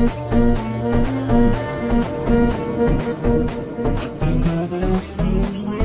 I think all the feels.